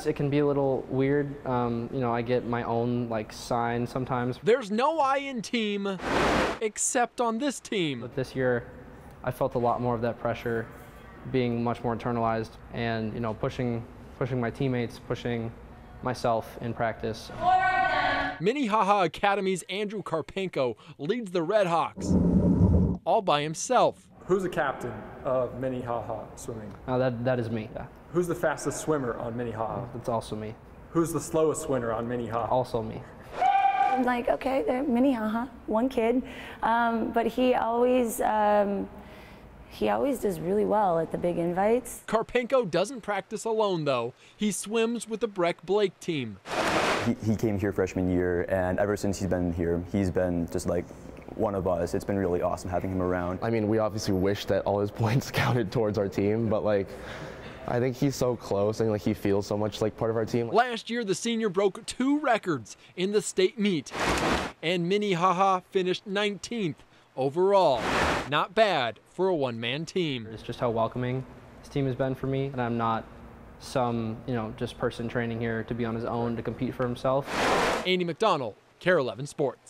It's, it can be a little weird. Um, you know, I get my own like sign sometimes. There's no I in team except on this team. But this year, I felt a lot more of that pressure being much more internalized and, you know, pushing, pushing my teammates, pushing myself in practice. Minnehaha Academy's Andrew Karpenko leads the Redhawks all by himself. Who's the captain of Minnehaha swimming? Uh, that, that is me. Yeah, Who's the fastest swimmer on Minnehaha? that's also me. Who's the slowest swimmer on Minnehaha? Also me. I'm like, okay, they're Minnehaha, one kid, um, but he always um, he always does really well at the big invites. Karpenko doesn't practice alone though. He swims with the Breck Blake team. He, he came here freshman year, and ever since he's been here, he's been just like one of us. It's been really awesome having him around. I mean, we obviously wish that all his points counted towards our team, but like, I think he's so close and like he feels so much like part of our team. Last year, the senior broke two records in the state meet, and Minnehaha finished 19th overall. Not bad for a one-man team. It's just how welcoming this team has been for me, and I'm not some, you know, just person training here to be on his own to compete for himself. Andy McDonald, KARE 11 Sports.